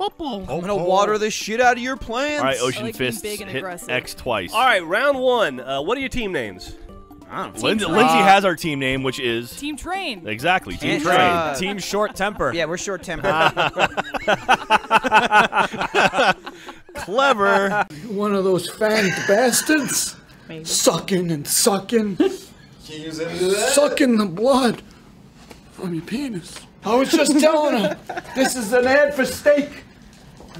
I'm gonna water the shit out of your plants. All right, Ocean like being Fist big and hit aggressive. X twice. All right, round one. Uh, what are your team names? Lindsay, Train. Lindsay has our team name, which is Team Train. exactly Team And, Train. uh, Team short temper. Yeah, we're short tempered. Clever. One of those fanged bastards. Maybe. Sucking and sucking. Sucking the blood from your penis. I was just telling him, this is an ad for steak.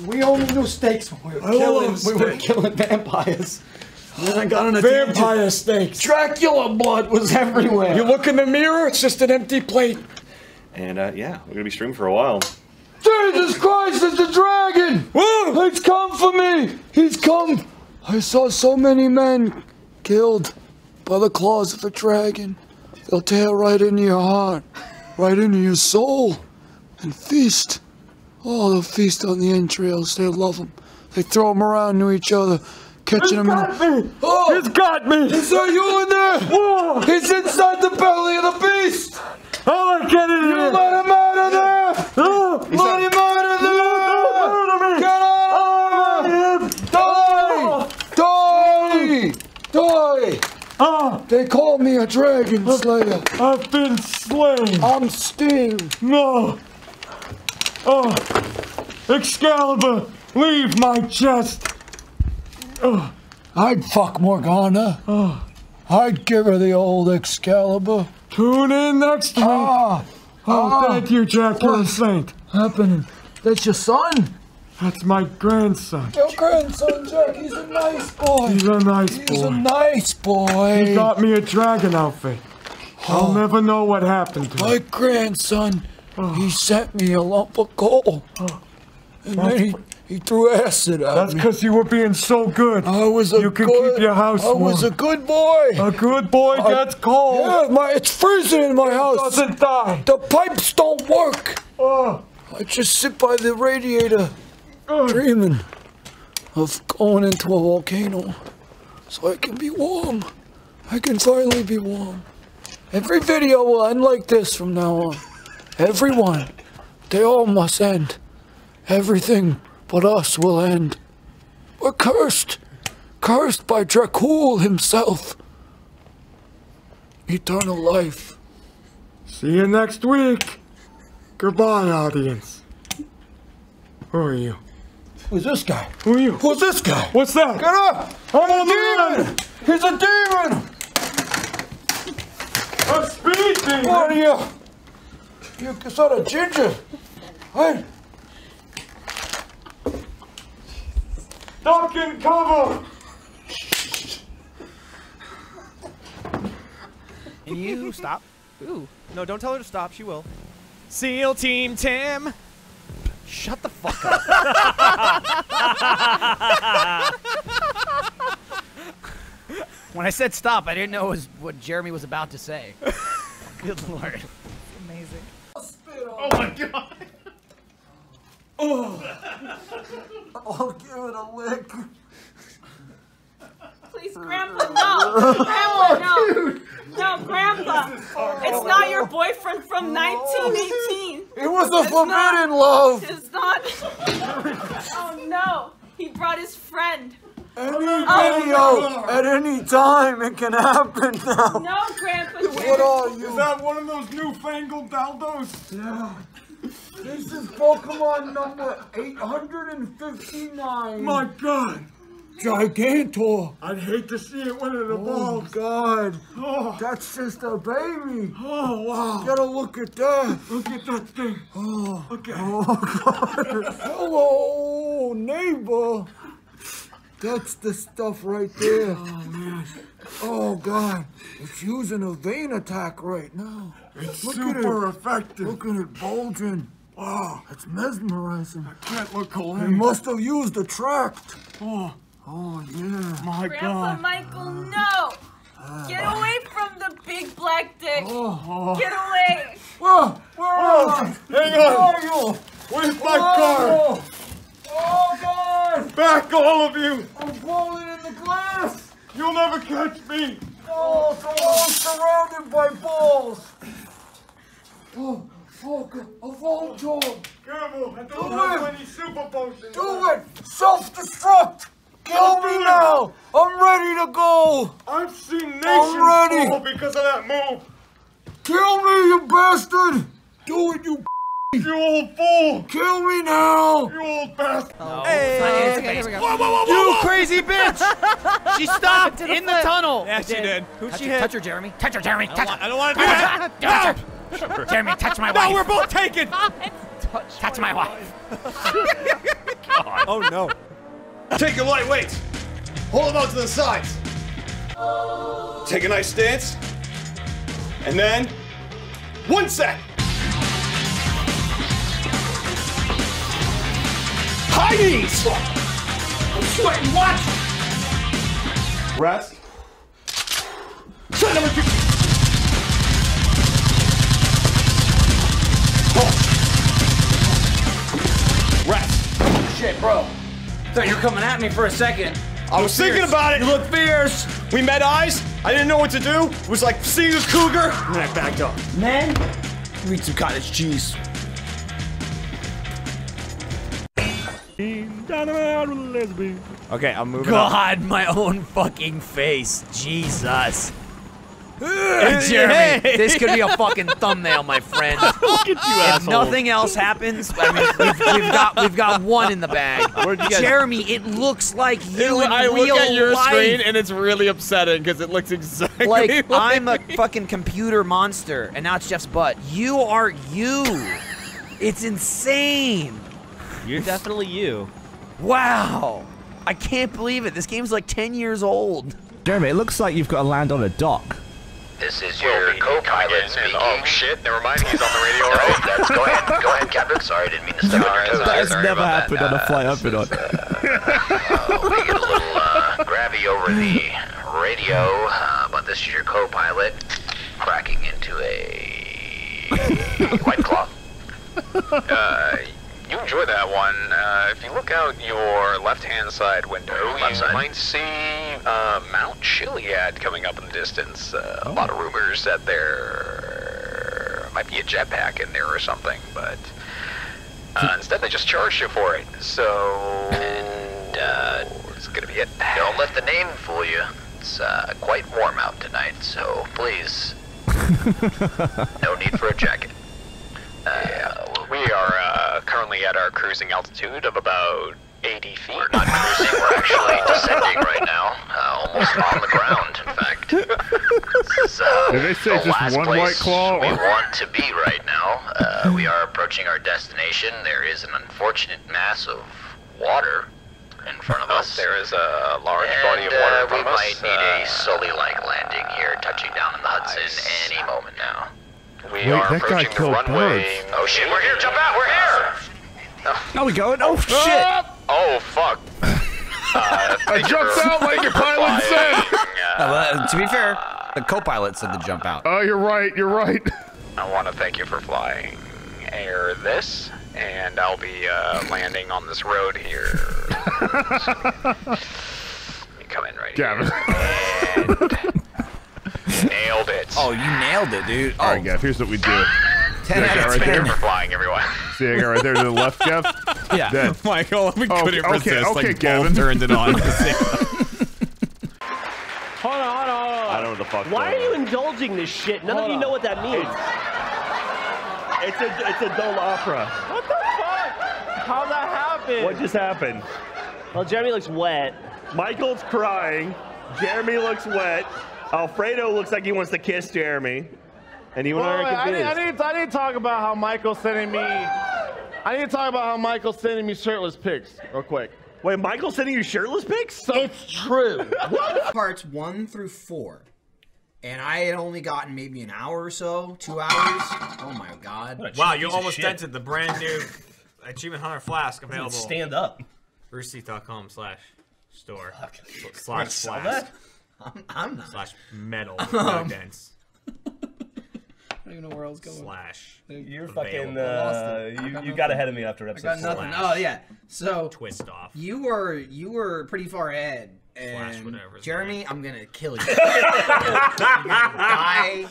We only knew steaks when we were killing, we were killing vampires. And then I got on a vampire steaks. Dracula blood was everywhere. You look in the mirror, it's just an empty plate. And uh, yeah, we're gonna be streaming for a while. Jesus Christ, it's the dragon! He's come for me! He's come! I saw so many men killed by the claws of a dragon. They'll tear right into your heart, right into your soul, and feast. Oh, they'll feast on the entrails. They love them. They throw them around to each other, catching them in me! Oh, He's got me! Is there you in there? Whoa. He's inside the belly of the beast! Oh, I get in here! Let him out of there! Let him out of there! Get out! Die! Die! Die! Ah! They call me a dragon slayer. I've been slain. I'm Sting. No. Oh, Excalibur, leave my chest. Oh, I'd fuck Morgana. Oh, I'd give her the old Excalibur. Tune in next week. Ah, oh, thank you, Dracula Saint. Happening. That's your son? That's my grandson. Your grandson, Jack. He's a nice boy. He's a nice boy. He's a nice boy. He got me a dragon outfit. I'll never know what happened to him. My grandson, he sent me a lump of coal. And then he, he threw acid at That's because you were being so good. I was a You can good, keep your house I was a good boy. A good boy gets cold. Yeah, my, it's freezing in my house. doesn't die. The pipes don't work. Oh. I just sit by the radiator, dreaming of going into a volcano so I can be warm. I can finally be warm. Every video will end like this from now on. Everyone. They all must end. Everything but us will end. We're cursed. Cursed by Dracul himself. Eternal life. See you next week. Goodbye, audience. Who are you? Who's this guy? Who are you? Who's this guy? What's that? Get up! I'm a demon! He's a demon! A speed demon! What are you? You sort of ginger. Hey! Duck and cover! And you stop. Ooh. No, don't tell her to stop. She will. SEAL Team Tim. Shut the fuck up. When I said stop, I didn't know it was what Jeremy was about to say. Good lord. Amazing. Oh. I'll give it a lick. Please, Grandpa, no! Grandpa, oh, no! No, Grandpa! It's not your boyfriend from 1918! It was a It's forbidden not. love. It's not. Oh no! He brought his friend. Any Oh, video, at any time, it can happen now. No, Grandpa. What are you? Is that one of those newfangled dildos? Yeah. This is Pokemon number 859. My god! Gigantor. I'd hate to see it when it Oh. God. Oh, That's just a baby. oh wow. Gotta look at that. Look at that thing. Oh, Okay. oh God. Hello, neighbor. That's the stuff right there. Oh man. Oh God. It's using a vein attack right now. It's Look at super effective. Look at it bulging. Wow, it's mesmerizing. I can't look They away. must have used a tract. Oh Oh yeah. my Grandpa god. Michael, no! Get ah. away from the big black dick! Oh. oh. Get away! Whoa, where Oh, are you? hang Where on. are you? Where's my car? Oh, oh God! Back, all of you. I'm falling in the glass. You'll never catch me. Oh, so I'm surrounded by balls. Oh, God, a Voltorb. Careful, I Do don't have it. any super potions. Do it! Self-destruct! Kill me now! I'm ready to go! I've seen nations I'm ready. fall because of that move. Kill me, you bastard! Do it, you You old fool! Kill me now! You old bastard! Hey, okay, here we go. You crazy bitch! she stopped Into the in the tunnel. Yeah, she did. Who Touch, she her, hit? touch her, Jeremy. Touch her, Jeremy. Touch her. I don't want to do that. Touch her. Jeremy, touch my No, wife. we're both taken. touch my wife. Oh no. Take your light weights. Hold them out to the sides. Take a nice stance. And then, one set. High knees. I'm sweating. What? Rest. Set number two. Shit, bro. Thought you were coming at me for a second. I was thinking about it. You look fierce. We met eyes. I didn't know what to do. It was like seeing a cougar. And then I backed up. Man, you eat some cottage cheese. Okay, I'm moving. God, my own fucking face. Jesus. Jeremy, this could be a fucking thumbnail, my friend. Look at you, If asshole. nothing else happens, I mean, we've, we've got we've got one in the bag. You get- Jeremy, it looks like you in I real look at your life. screen and it's really upsetting because it looks exactly like I'm a fucking computer monster, and now it's Jeff's butt. You are you. It's insane. You're definitely you. Wow. I can't believe it. This game's like 10 years old. Jeremy, it looks like you've got to land on a dock. This is your co-pilot speaking. Oh shit! Never mind. He's on the radio. Right? That's, go ahead. Go ahead, Captain. Sorry, didn't mean to step on your toes. That has Sorry never happened that. on a flight I've been on. Uh, we get a little uh, grabby over the radio, uh, but this is your co-pilot cracking into a white claw. Uh, you enjoy that one. Uh, if you look out your left-hand side window, you side. might see uh, Mount Chiliad coming up in the distance. Uh, A lot of rumors that there might be a jetpack in there or something, but uh, instead they just charged you for it. So, and uh, it's gonna be it. Don't let the name fool you. It's uh, quite warm out tonight, so please, no need for a jacket. Uh, we are uh, currently at our cruising altitude of about 80 feet. We're not cruising, we're actually descending right now, uh, almost on the ground, in fact. This is, uh, Did they say the just last one place White Claw, We want to be right now. Uh, we are approaching our destination. There is an unfortunate mass of water in front of us. There is a large and, body of water uh, in front we of us. might need a Uh, Sully-like landing here, touching down in the Hudson any moment now. We Wait, are that guy approaching the killed runway. birds. Oh shit, we're here! Jump out! We're here! How we going? Oh shit! Oh fuck! Uh, I jumped out like your pilot said. Uh, to be fair, the co-pilot said to jump out. Oh, you're right. You're right. I want to thank you for flying Air this, and I'll be uh, landing on this road here. you come in right Gavin. here. And nailed it. Oh, you nailed it, dude. All Oh, right, Gav. Here's what we do. 10 out of right 10. there? for flying, everyone. See that guy right there to the left, Gav? Yeah. Dead. Michael, we Oh, couldn't okay, resist. okay, like Gavin. both turned it on. Hold on, hold on, hold on. I don't know what the fuck. Why are you indulging this shit? None of you know what that means. It's a it's a dull opera. What the fuck? How'd that happen? What just happened? Well, Jeremy looks wet. Michael's crying. Jeremy looks wet. Alfredo looks like he wants to kiss Jeremy. And you and I are I, need. I, need, I need to talk about how Michael's sending me. I need to talk about how Michael's sending me shirtless pics real quick. Wait, Michael's sending you shirtless pics? It's true. Parts one through four. And I had only gotten maybe an hour or so, two hours. Oh my god. wow, you almost entered the brand new Achievement Hunter Flask available. Stand up. Roosterteeth.com slash store Wanna slash sell flask? I'm, I'm not. slash metal Um, dense I don't even know where I was going. slash You're available. fucking. Uh, you got you got ahead of me after episode. I episode got four. nothing. Oh yeah. So twist off. you were you were pretty far ahead. Flash And whatever. Jeremy, I'm gonna kill you. You're die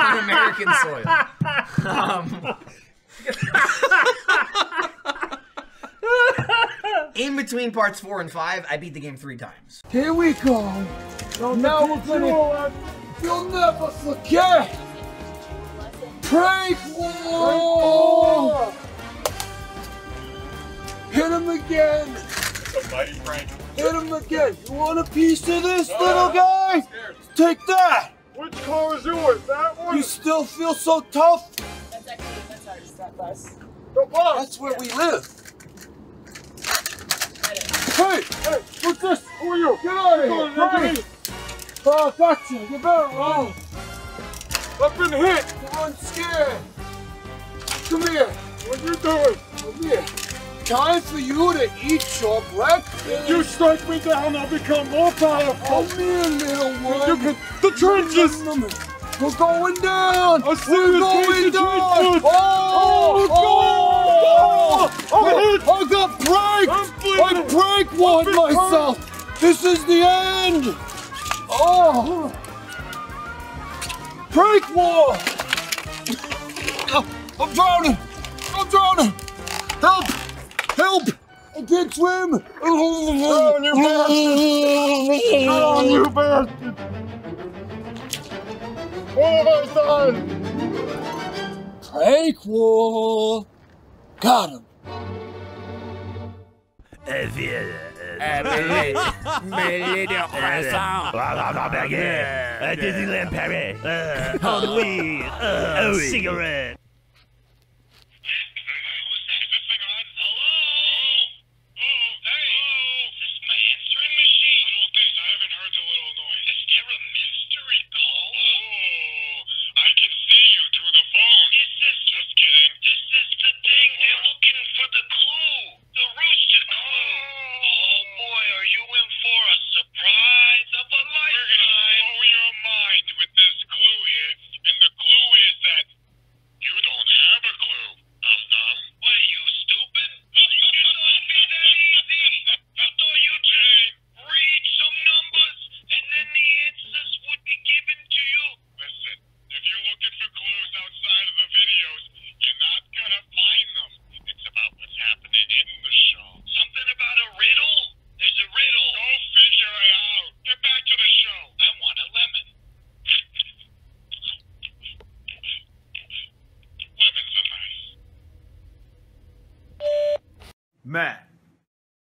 on American soil. Um, In between parts four and five, I beat the game three times. Here we go. now we're gonna. You'll never forget. Pray for. Hit him again. Hit him again. You want a piece of this, little guy? Take that. Which car is yours? That one? You still feel so tough? That's actually that's ours. That bus. That's where we live. Hey, hey, what's this? Who are you? Get out of here! Hey. Oh, gotcha. You You better run. I've been hit. I'm scared. Come here. What are you doing? Come here. Time for you to eat your breakfast. You strike me down, I'll become more powerful. Come here, little one. You can, the trenches! We're going down. I see We're going down. trenches. Oh, Oh, oh, oh, I got pranked. I prank one myself. This is the end. Oh. War. Oh, I'm drowning. I'm drowning. Help. Help. I can't swim. Drown, you bastard. Drown, you bastard. Have I done? Prank war. Got him. Disneyland Paris. Ennui. Oh, oh cigarette.